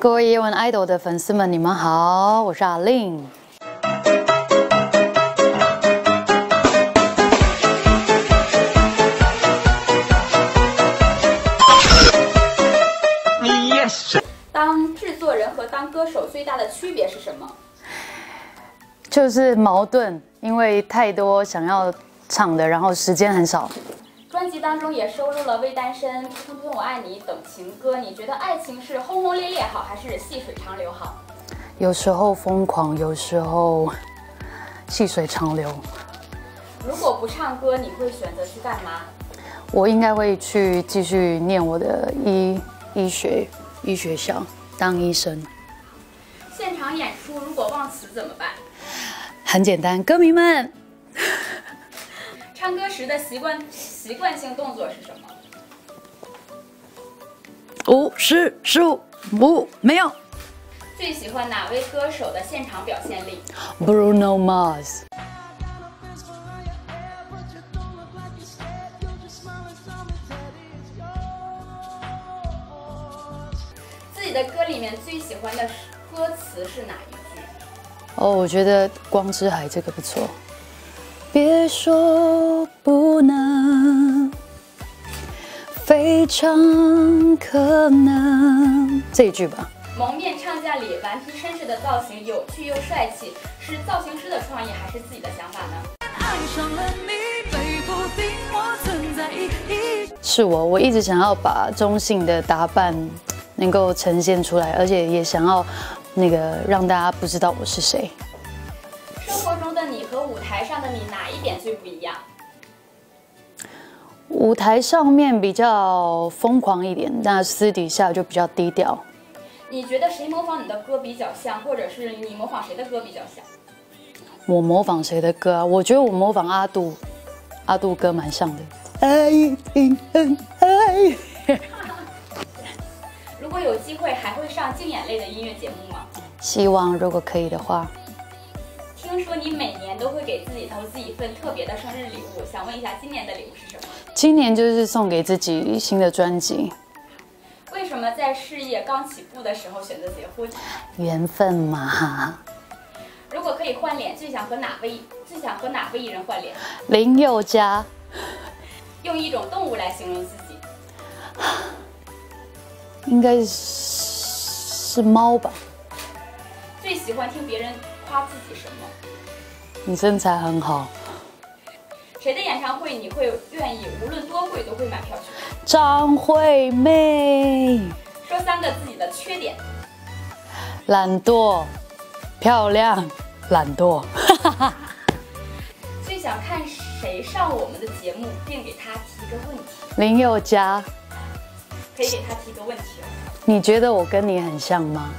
各位叶问 idol 的粉丝们，你们好，我是阿令。当制作人和当歌手最大的区别是什么？就是矛盾，因为太多想要唱的，然后时间很少。当中也收录了《为单身》《通通我爱你》等情歌。你觉得爱情是轰轰烈烈好，还是细水长流好？有时候疯狂，有时候细水长流。如果不唱歌，你会选择去干嘛？我应该会去继续念我的医医学医学校，当医生。现场演出如果忘词怎么办？很简单，歌迷们。唱歌时的习惯习惯性动作是什么？五十十五五没有。最喜欢哪位歌手的现场表现力？Bruno Mars。自己的歌里面最喜欢的歌词是哪一句？哦，我觉得《光之海》这个不错。别说不能，非常可能。这一句吧。蒙面唱将里顽皮绅士的造型有趣又帅气，是造型师的创意还是自己的想法呢？是我，我一直想要把中性的打扮能够呈现出来，而且也想要那个让大家不知道我是谁。和舞台上的你哪一点最不一样？舞台上面比较疯狂一点，那私底下就比较低调。你觉得谁模仿你的歌比较像，或者是你模仿谁的歌比较像？我模仿谁的歌啊？我觉得我模仿阿杜，阿杜歌蛮像的。爱情很爱。如果有机会，还会上竞演类的音乐节目吗？希望，如果可以的话。听说你每年都会给自己投资一份特别的生日礼物，想问一下今年的礼物是什么？今年就是送给自己新的专辑。为什么在事业刚起步的时候选择结婚？缘分嘛。如果可以换脸，最想和哪位最想和哪位艺人换脸？林宥嘉。用一种动物来形容自己。应该是是猫吧。最喜欢听别人。夸自己什么？你身材很好。谁的演唱会你会愿意无论多贵都会买票去？张惠妹。说三个自己的缺点。懒惰，漂亮，懒惰。最想看谁上我们的节目，并给他提个问题？林宥嘉。可以给他提个问题哦。你觉得我跟你很像吗？